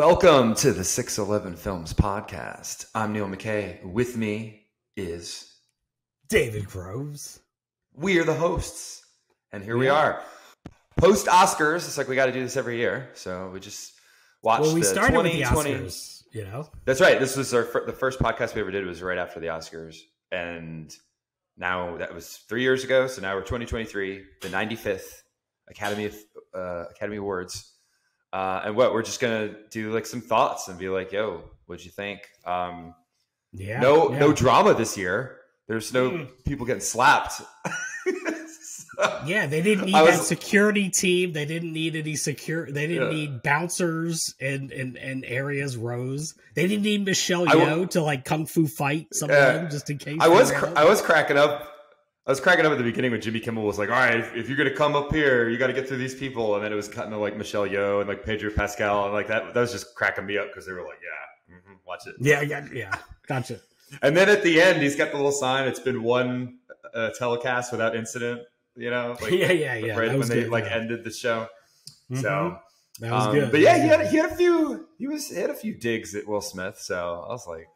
Welcome to the 611 Films podcast. I'm Neil McKay. With me is David Groves. We are the hosts. And here we are. Post Oscars. It's like we got to do this every year. So we just watched Well, we the started with the 2020 Oscars, you know? That's right. This was our fir- the first podcast we ever did was right after the Oscars, and now that was three years ago. So now we're 2023, the 95th Academy of uh, Academy Awards, uh, and what we're just gonna do like some thoughts and be like, "Yo, what'd you think?" Um, Yeah. no, yeah. no drama this year. There's no Hmm. people getting slapped. So- Yeah, they didn't need was- that security team. They didn't need any secure. They didn't Yeah. need bouncers and and and areas rows. They didn't need Michelle Yeoh to like kung fu fight someone Yeah. just in case. I was I was cracking up. I was cracking up at the beginning when Jimmy Kimmel was like, "All right, if, if you're gonna come up here, you got to get through these people," and then it was cutting to like Michelle Yeoh and like Pedro Pascal and like that. That was just cracking me up because they were like, "Yeah, hmm watch it." Yeah, yeah, yeah. Gotcha. And then at the end, he's got the little sign. It's been one uh, telecast without incident. You know, like, yeah, yeah, yeah. right when they good, like yeah. ended the show. Mhm. So, that was um, good. but yeah, he had he had a few. He was he had a few digs at Will Smith. So I was like,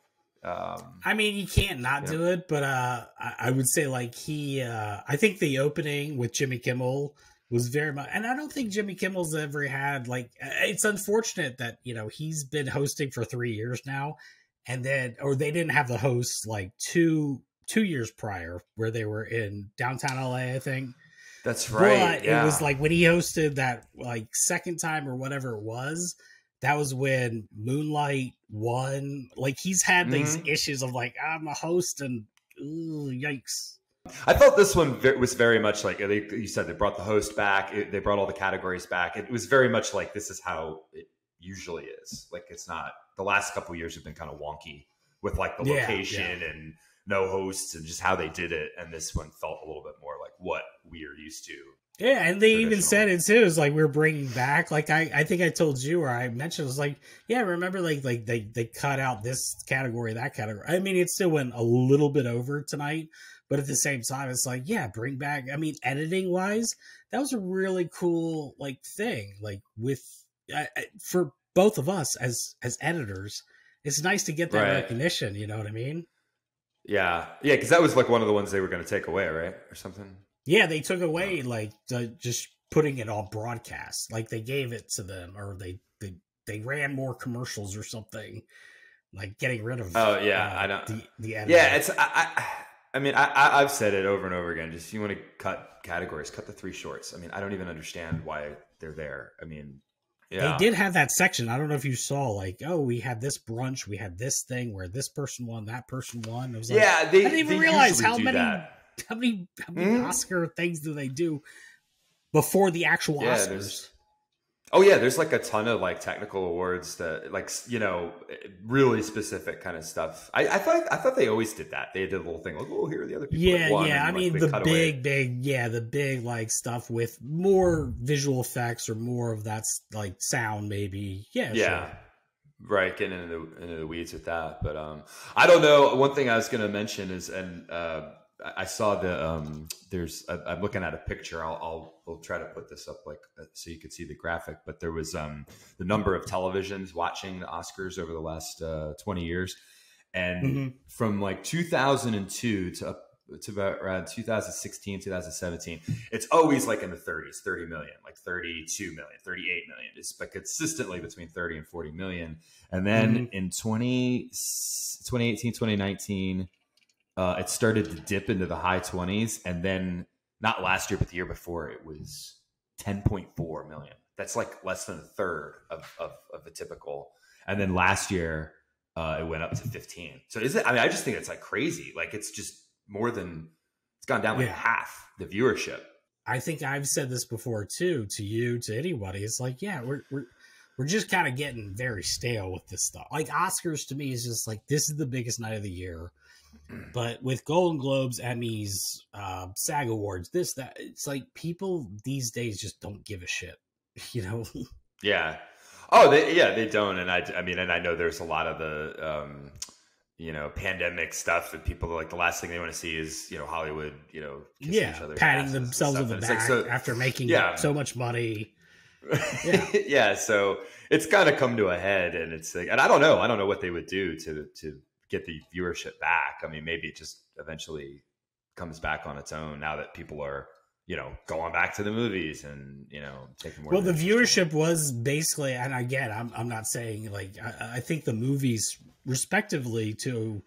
um, I mean, you can't not do it, but uh, I, I would say like he. Uh, I think the opening with Jimmy Kimmel was very much, and I don't think Jimmy Kimmel's ever had like. It's unfortunate that you know he's been hosting for three years now, and then or they didn't have the hosts like two two years prior where they were in downtown LA, I think. that's right. But yeah. it was like when he hosted that like second time or whatever it was. That was when Moonlight won. Like he's had these Mhm. issues of like I'm a host and ooh, yikes. I felt this one was very much like you said. They brought the host back. It, they brought all the categories back. It was very much like this is how it usually is. Like it's not. The last couple of years have been kind of wonky with like the Yeah, location and no hosts and just how they did it. And this one felt a little bit more like what we are used to. Yeah, and they even said it too. It's like we're bringing back. Like I, I think I told you or I mentioned. It was like, yeah, remember like like they they cut out this category, that category. I mean, it still went a little bit over tonight, but at the same time, it's like, yeah, bring back. I mean, editing wise, that was a really cool like thing. Like with I, I- for both of us as as editors, it's nice to get that Right. recognition. You know what I mean? Yeah, yeah, because that was like one of the ones they were going to take away, right, or something. Yeah, they took away like the, just putting it on broadcast. Like they gave it to them, or they they they ran more commercials or something. Like getting rid of. Oh, yeah, uh, I know. The, the. Yeah, it's. I, I, I mean, I, I, I've said it over and over again. Just if you want to cut categories, cut the three shorts. I mean, I don't even understand why they're there. I mean, yeah, They did have that section. I don't know if you saw, like, oh, we had this brunch, we had this thing where this person won, that person won. It was like, yeah, they, I didn't even realize how many that. how many how many Mhm. Oscar things do they do before the actual Yeah, Oscars? Oh yeah, there's like a ton of like technical awards that like you know really specific kind of stuff. I, I thought I thought they always did that. They did a little thing like, oh, here are the other people. Yeah, won," yeah. I like, mean, the big, away. big, yeah, the big like stuff with more visual effects or more of that like sound, maybe. Yeah, yeah sure. right getting into the, into the weeds with that but um i don't know one thing i was going to mention is and uh I- saw the um there's I, i'm looking at a picture. I'll i'll we'll try to put this up like uh, so you can see the graphic but there was um the number of televisions watching the oscars over the last uh 20 years. And Mhm. from like 2002 to up to about around 2016 2017 it's always like in the 30s 30 million like 32 million 38 million. It's but consistently between 30 and 40 million. And then in 20 2018 2019 uh, it started to dip into the high 20s and then not last year but the year before it was 10.4 million that's like less than a third of, of, of the typical and then last year uh, it went up to 15 so is it i mean i just think it's like crazy like it's just more than it's gone down like Yeah. half the viewership I think I've said this before too, to you, to anybody. It's like, yeah, we're we're we're just kind of getting very stale with this stuff. Like Oscars to me is just like this is the biggest night of the year. But with Golden Globes, Emmys, uh, SAG Awards, this that it's like people these days just don't give a shit. You know? Yeah. Oh, they, yeah, they don't. And I, I mean, and I know there's a lot of the, um, you know, pandemic stuff that people like the last thing they want to see is, you know, Hollywood, you know, kissing each yeah, patting themselves on the it's like, back so- after making yeah. so much money. Yeah. yeah. So it's kind of come to a head, and it's like, and I don't know, I don't know what they would do to to get the viewership back. I mean, maybe it just eventually comes back on its own now that people are you know going back to the movies and you know taking more well the viewership was basically and again i'm, I'm not saying like I, I think the movies respectively to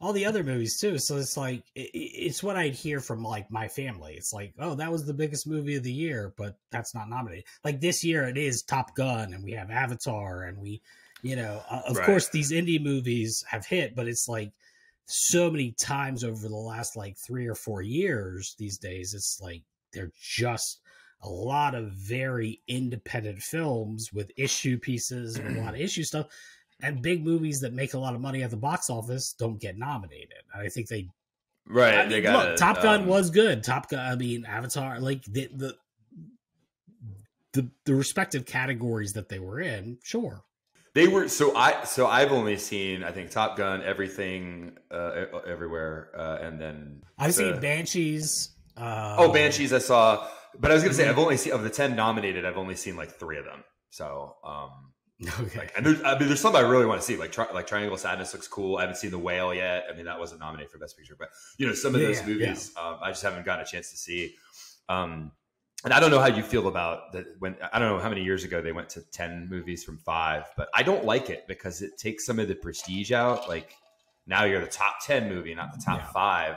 all the other movies too so it's like it, it's what i'd hear from like my family it's like oh that was the biggest movie of the year but that's not nominated like this year it is top gun and we have avatar and we you know uh, of right. course these indie movies have hit but it's like so many times over the last like three or four years these days it's like they're just a lot of very independent films with issue pieces and a lot of issue stuff and big movies that make a lot of money at the box office don't get nominated i think they right I mean, they got look, top gun um, was good top gun i mean avatar like the, the the the respective categories that they were in sure they were so I so I've only seen I think Top Gun, everything, uh, everywhere, uh, and then I've the, seen Banshees. Uh, oh, Banshees! I saw, but I was gonna say I've only seen of the ten nominated. I've only seen like three of them. So, um, okay. Like, and there's, I mean, there's some I really want to see. Like, tri- like Triangle Sadness looks cool. I haven't seen The Whale yet. I mean, that wasn't nominated for Best Picture, but you know, some of those movies yeah. Um, I just haven't gotten a chance to see. Um, and I don't know how you feel about that when I don't know how many years ago they went to 10 movies from five, but I don't like it because it takes some of the prestige out. Like now you're the top 10 movie, not the top yeah. five.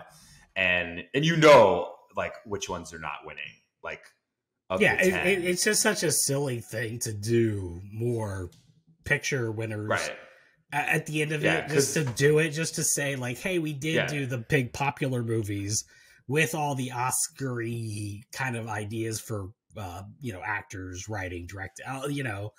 And, and you know, like which ones are not winning. Like, yeah, it, it, it's just such a silly thing to do more picture winners. Right. At the end of yeah, it, just to do it, just to say like, "Hey, we did yeah. do the big popular movies," with all the Oscary kind of ideas for uh, you know actors, writing, directing. Uh, you know,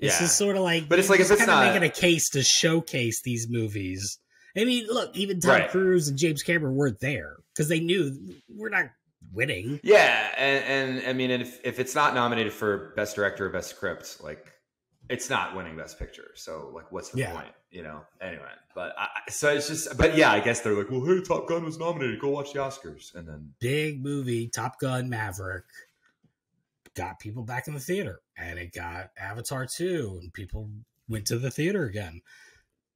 it's yeah. just sort of like, but it's like if it's kind not of making a case to showcase these movies. I mean, look, even Tom right. Cruise and James Cameron weren't there because they knew we're not winning. Yeah, and, and I mean, if if it's not nominated for best director or best script, like it's not winning best picture. So like, what's the yeah. point? You know. Anyway, but I, so it's just, but yeah, I guess they're like, well, hey, Top Gun was nominated. Go watch the Oscars, and then big movie, Top Gun Maverick, got people back in the theater, and it got Avatar two, and people went to the theater again.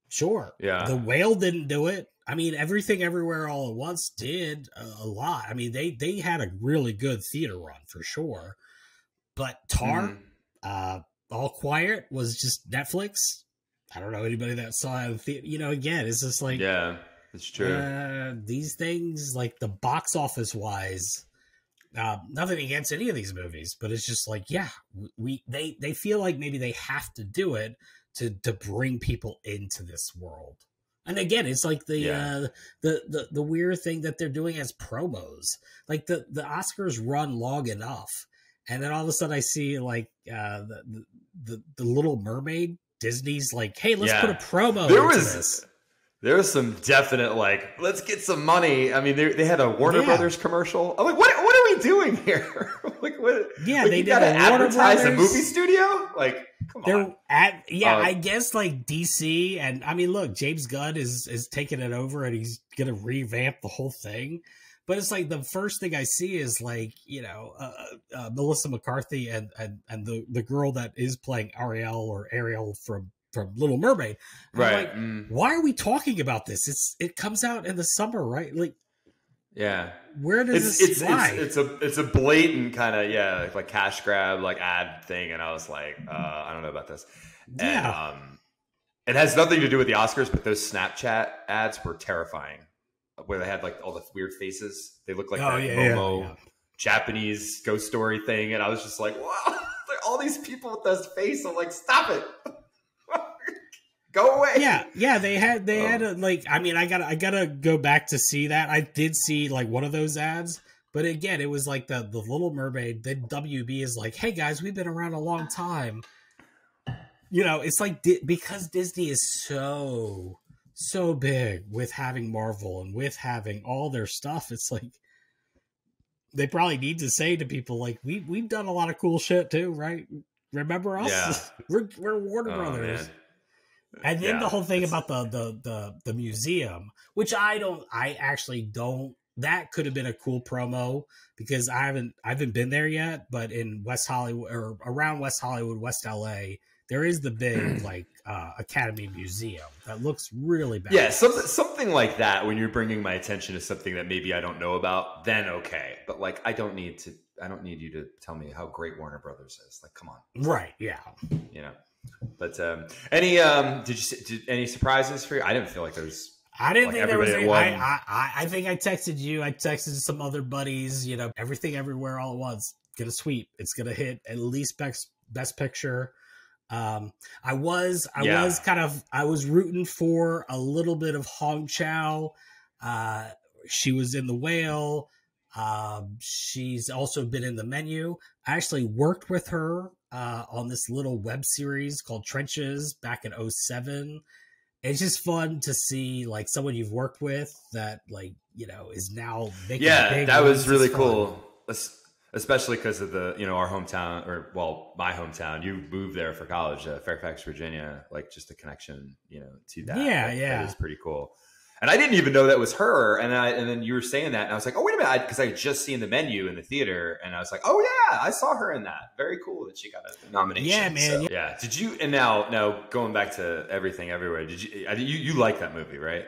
Sure, yeah. The Whale didn't do it. I mean, everything, everywhere, all at once did a, a lot. I mean, they they had a really good theater run for sure. But Tar, mm-hmm. uh, all Quiet was just Netflix. I don't know anybody that saw it. You know, again, it's just like yeah, it's true. Uh, these things, like the box office wise, uh, nothing against any of these movies, but it's just like yeah, we they they feel like maybe they have to do it to to bring people into this world. And again, it's like the yeah. uh, the the the weird thing that they're doing as promos. Like the the Oscars run long enough and then all of a sudden I see like uh, the, the the Little Mermaid. Disney's like, hey, let's yeah. put a promo. There was this. there was some definite like, let's get some money. I mean, they, they had a Warner yeah. Brothers commercial. I'm like, what what are we doing here? like, what? Yeah, like, they did gotta advertise Brothers. a movie studio. Like, they're on. at yeah. Um, I guess like DC and I mean, look, James Gunn is is taking it over and he's gonna revamp the whole thing. But it's like the first thing I see is like you know uh, uh, uh, Melissa McCarthy and, and and the the girl that is playing Ariel or Ariel from from Little Mermaid. right. Like, mm. Why are we talking about this? It's it comes out in the summer, right? Like yeah. Where does it's, this it's, lie? It's, it's a it's a blatant kind of yeah like, like, cash grab like ad thing, and I was like, uh, I don't know about this. Yeah. And, um, it has nothing to do with the Oscars, but those Snapchat ads were terrifying where they had like all the weird faces. They look like oh, that yeah, Momo yeah, yeah. Japanese ghost story thing, and I was just like, wow, all these people with this face. I'm like, stop it. go away. Yeah, yeah. They had they oh. had a, like. I mean, I gotta I gotta go back to see that. I did see like one of those ads, but again, it was like the the Little Mermaid. The WB is like, hey guys, we've been around a long time. You know, it's like because Disney is so so big with having Marvel and with having all their stuff. It's like they probably need to say to people like we we've done a lot of cool shit too, right? Remember us? Yeah. we're we're Warner oh, Brothers. Man. And then yeah, the whole thing about the, the the the museum, which I don't I actually don't that could have been a cool promo because I haven't I haven't been there yet, but in West Hollywood or around West Hollywood, West LA, there is the big like uh, Academy Museum that looks really bad. Yeah, something something like that. When you're bringing my attention to something that maybe I don't know about, then okay. But like, I don't need to. I don't need you to tell me how great Warner Brothers is. Like, come on. Right. Yeah. You know. But um, any um, did you did any surprises for you? I didn't feel like there's I didn't Like think there was. Any, I, one- I I think I texted you. I texted some other buddies. You know, everything, everywhere, all at once. Gonna sweep. It's gonna hit at least best best picture. Um, I was I Yeah. was kind of I was rooting for a little bit of Hong Chau. Uh, she was in the whale. Um, she's also been in the menu. I actually worked with her uh, on this little web series called Trenches back in 07 it's just fun to see like someone you've worked with that like you know is now making yeah, that was really fun. cool. Es- Especially because of the, you know, our hometown, or well, my hometown. You moved there for college, uh, Fairfax, Virginia. Like just a connection, you know, to that. Yeah, that, yeah. is pretty cool. And I didn't even know that was her. And I, and then you were saying that, and I was like, oh wait a minute, because I, had just seen the menu in the theater, and I was like, oh yeah, I saw her in that. Very cool that she got a nomination. Yeah, man, So, yeah. Did you? And now, now going back to everything everywhere. Did you? I- You you like that movie, right?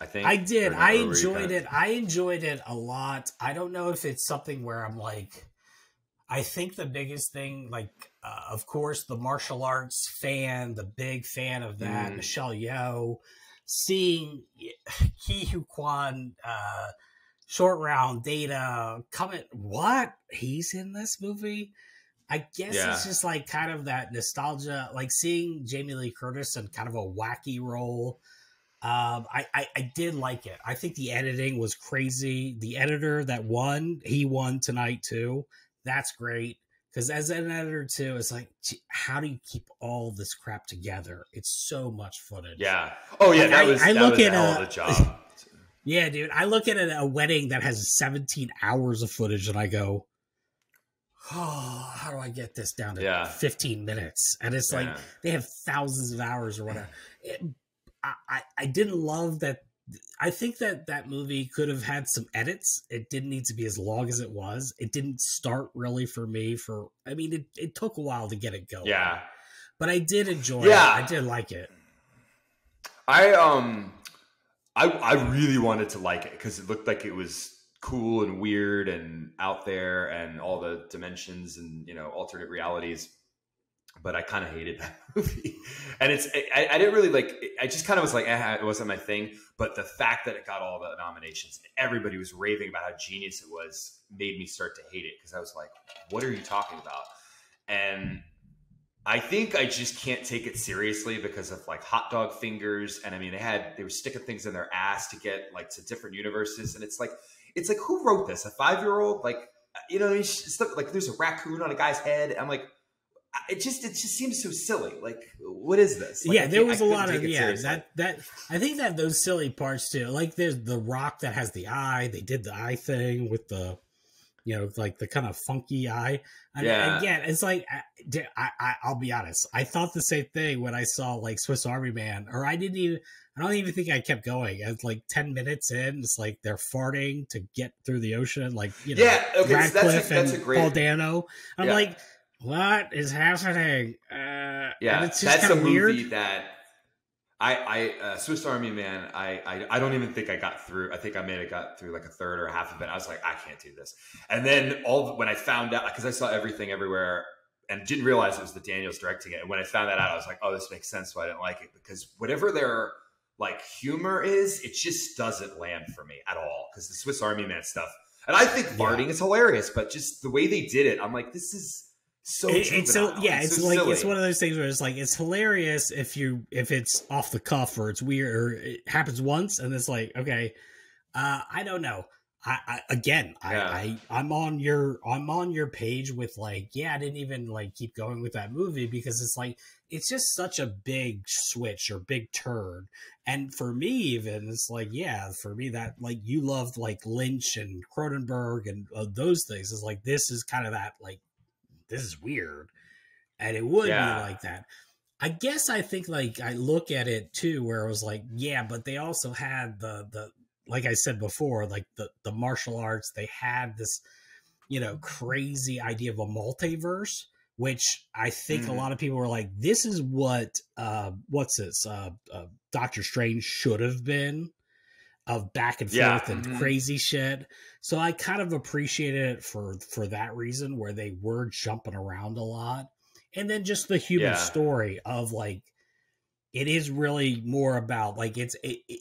I think I did. I enjoyed it. I enjoyed it a lot. I don't know if it's something where I'm like, I think the biggest thing, like, uh, of course, the martial arts fan, the big fan of that, Mm. Michelle Yeoh, seeing Ke Huy Quan, uh, short round data coming. What he's in this movie? I guess Yeah. it's just like kind of that nostalgia, like seeing Jamie Lee Curtis in kind of a wacky role. Um, I, I I did like it. I think the editing was crazy. The editor that won, he won tonight too. That's great because as an editor too, it's like, how do you keep all this crap together? It's so much footage. Yeah. Oh yeah, Like, that I- was I that look was at a- a job. yeah, dude. I look at it, a wedding that has 17 hours of footage, and I go, oh, how do I get this down to Yeah. 15 minutes? And it's like Yeah. they have thousands of hours or whatever. It, I, I I didn't love that. I think that that movie could have had some edits. It didn't need to be as long as it was. It didn't start really for me. For I mean, it, it took a while to get it going. yeah. but I did enjoy Yeah. it. I did like it. I um I I really wanted to like it because it looked like it was cool and weird and out there and all the dimensions and you know alternate realities. But I kind of hated that movie, and it's I, I didn't really like. I just kind of was like, eh, it wasn't my thing. But the fact that it got all the nominations and everybody was raving about how genius it was made me start to hate it because I was like, what are you talking about? And I think I just can't take it seriously because of like hot dog fingers. And I mean, they had, they were sticking things in their ass to get like to different universes. And it's like, it's like, who wrote this? A five year old? Like, you know, stuff like there's a raccoon on a guy's head. I'm like, it just, it just seems so silly. Like, what is this? Like, yeah, there was a lot of yeah seriously. that that I think that those silly parts too. Like there's the rock that has the eye. They did the eye thing with the you know like the kind of funky eye. I Yeah. mean, again, it's like I, I I'll be honest. I thought the same thing when I saw like Swiss Army Man, or I didn't even. I don't even think I kept going. It's like ten minutes in. It's like they're farting to get through the ocean. Like you know, Yeah, okay, so that's a- Radcliffe that's a and great- Paul Dano. I'm Yeah. like, what is happening? Uh, Yeah, and it's just that's a movie weird. that I, I uh, Swiss Army Man. I, I, I don't even think I got through. I think I may have got through like a third or a half of it. I was like, I can't do this. And then all when I found out because I saw everything everywhere and didn't realize it was the Daniels directing it. And when I found that out, I was like, oh, this makes sense why I didn't like it because whatever their like humor is, it just doesn't land for me at all. Because the Swiss Army Man stuff, and I think farting is hilarious, but just the way they did it, I'm like, this is so It- it's so yeah, it's, so like silly. it's one of those things where it's like it's hilarious if you if it's off the cuff or it's weird or it happens once and it's like okay, uh, I don't know. I, I again, Yeah. I, I I'm on your I'm on your page with like yeah, I didn't even like keep going with that movie because it's like it's just such a big switch or big turn. And for me, even it's like yeah, for me that like you loved like Lynch and Cronenberg and uh, those things is like this is kind of that like this is weird and it would Yeah. be like that i guess i think like i look at it too where it was like yeah but they also had the the like I said before, like the the martial arts, they had this, you know, crazy idea of a multiverse, which I think mm. a lot of people were like, this is what uh what's this uh, uh Doctor Strange should have been of back and forth yeah. and mm-hmm. crazy shit. So I kind of appreciated it for for that reason, where they were jumping around a lot, and then just the human yeah. story of like it is really more about like it's it, it,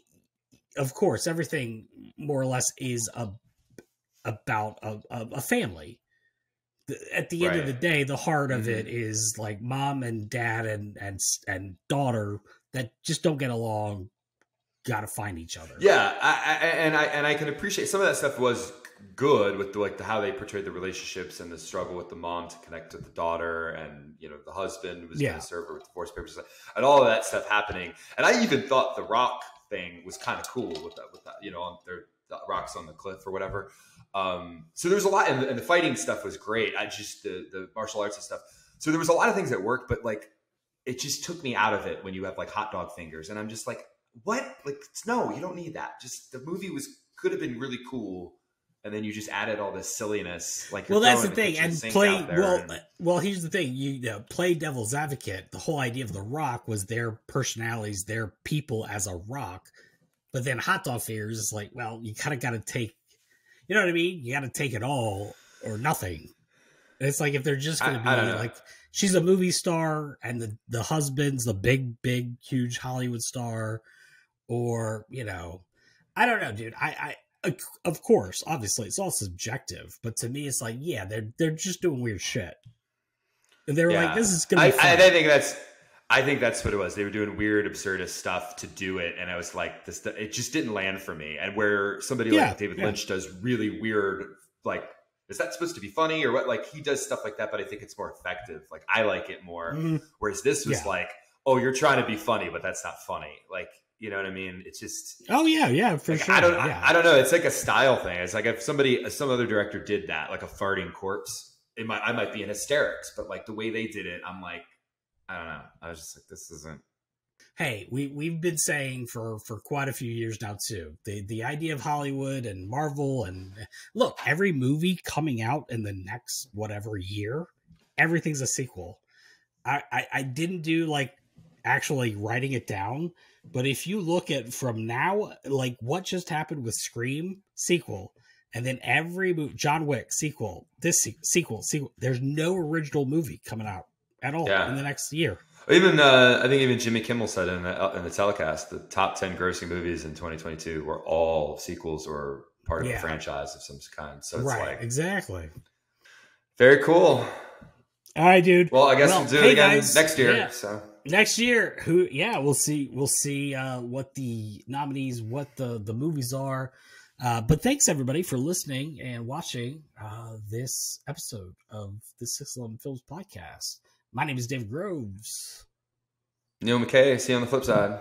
of course everything more or less is a, about a, a, family at the end right. of the day the heart of mm-hmm. it is like mom and dad and and and daughter that just don't get along got to find each other. Yeah I, I, and i and i can appreciate some of that stuff was good with the, like the, how they portrayed the relationships and the struggle with the mom to connect with the daughter and you know the husband was yeah. going to serve her with divorce papers and all of that stuff happening. And i even thought the rock thing was kind of cool with that with that you know on their the rocks on the cliff or whatever. Um, so there's a lot and, and the fighting stuff was great. I just the the martial arts and stuff. So there was a lot of things that worked but like it just took me out of it when you have like hot dog fingers and i'm just like what like no you don't need that just the movie was could have been really cool and then you just added all this silliness. Like, well, that's the thing, and play well. And... Well, here's the thing: you, you know, play devil's advocate. The whole idea of the Rock was their personalities, their people as a Rock. But then Hot Dog Fears is like, well, you kind of got to take, you know what I mean? You got to take it all or nothing. And it's like if they're just going to be like, she's a movie star, and the the husband's the big, big, huge Hollywood star, or you know, I don't know, dude. I, I of course, obviously, it's all subjective, but to me, it's like, yeah, they're they're just doing weird shit. And they were yeah. like, "This is gonna." I, I, I, think that's, I think that's what it was. They were doing weird, absurdist stuff to do it, and I was like, "This." It just didn't land for me. And where somebody yeah, like David yeah. Lynch does really weird, like, is that supposed to be funny or what? Like, he does stuff like that, but I think it's more effective. Like, I like it more. Mm-hmm. Whereas this was like, "Oh, you're trying to be funny, but that's not funny." Like you know what I mean? It's just oh yeah, yeah, for like, sure. I don't, yeah. I, I, don't know. It's like a style thing. It's like if somebody, some other director did that, like a farting corpse, it might, I might be in hysterics. But like the way they did it, I'm like, I don't know. I was just like, this isn't. Hey, we we've been saying for for quite a few years now too. The the idea of Hollywood and Marvel and look, every movie coming out in the next whatever year, everything's a sequel. I, I, I didn't do like actually writing it down but if you look at from now, like what just happened with Scream sequel, and then every movie, John Wick sequel, this se- sequel, sequel, there's no original movie coming out at all yeah. in the next year. Even uh, I think even Jimmy Kimmel said in the, uh, in the telecast, the top ten grossing movies in 2022 were all sequels or part of yeah. a franchise of some kind. So it's right, like exactly very cool. All right, dude. Well, I guess well, we'll do hey it again guys. next year. Yeah. So next year who yeah we'll see we'll see uh what the nominees what the the movies are. Uh but thanks everybody for listening and watching uh this episode of the 611 films podcast. My name is david groves. Neil mckay see you on the flip side